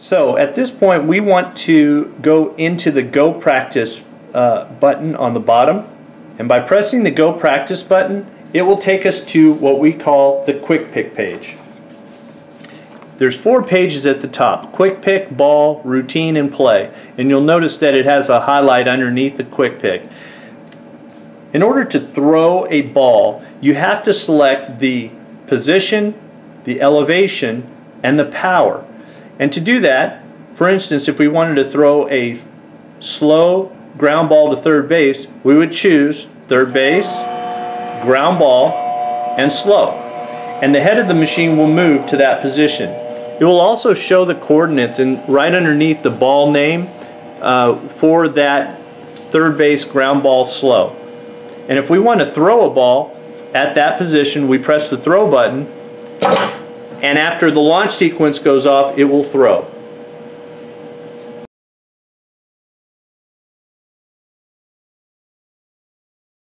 So at this point we want to go into the Go Practice uh, button on the bottom and by pressing the Go Practice button it will take us to what we call the Quick Pick page. There's four pages at the top, Quick Pick, Ball, Routine, and Play. And you'll notice that it has a highlight underneath the Quick Pick. In order to throw a ball, you have to select the position, the elevation, and the power. And to do that, for instance, if we wanted to throw a slow ground ball to third base, we would choose third base, ground ball, and slow. And the head of the machine will move to that position. It will also show the coordinates and right underneath the ball name uh, for that third base ground ball slow. And if we want to throw a ball at that position, we press the throw button and after the launch sequence goes off, it will throw.